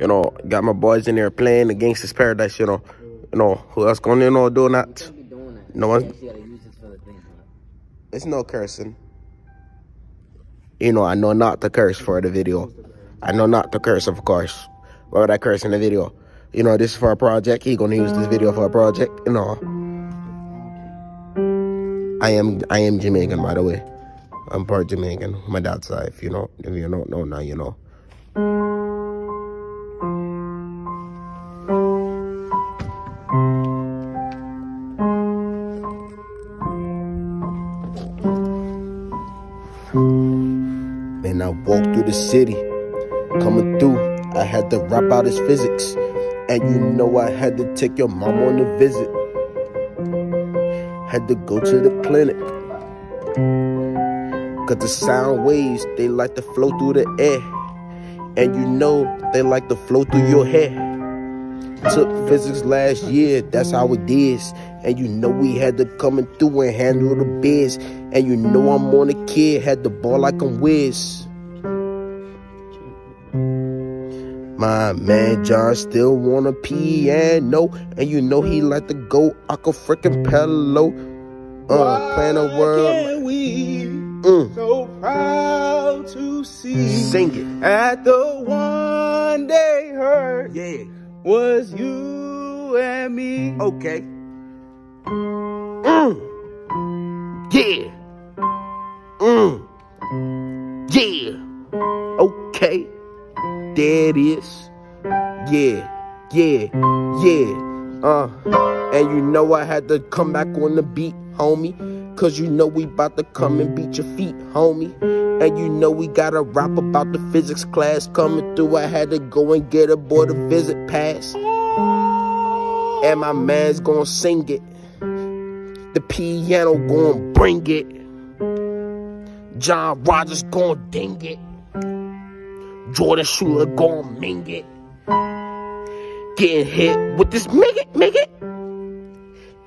You know, got my boys in there playing the Gangsta's Paradise, you know. You know, who else gonna, you know, doing that? No one. It's no cursing. You know, I know not to curse for the video. I know not to curse, of course. Why would I curse in the video? You know, this is for a project. He gonna use this video for a project. You know. I am I am Jamaican, by the way. I'm part Jamaican. My dad's side. You know, if you don't know now, you know. Man, I walked through the city, coming through. I had to rap out his physics, and you know I had to take your mom on a visit. Had to go to the clinic. Cause the sound waves, they like to flow through the air. And you know they like to flow through your hair. Took physics last year, that's how it is. And you know we had to come in through and handle the biz. And you know I'm on a kid, had the ball like I'm Wiz. My man John still want a piano, and you know he like to go a freaking pillow. Uh, playing a world. we mm. so proud to see? Sing it at the one day hurt. Yeah. Was you and me? Okay. Mm. Yeah. Mm. Yeah. Okay. There it is. Yeah. Yeah. Yeah. Uh. And you know I had to come back on the beat, homie. Cause you know we about to come and beat your feet, homie. And you know we gotta rap about the physics class coming through. I had to go and get a boy to visit pass. And my man's gonna sing it. The piano gonna bring it. John Rogers gonna ding it. Jordan Schuler gonna ming it. Getting hit with this mig it, mig it.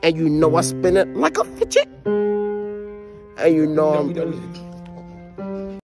And you know I spin it like a fidget. And you know I'm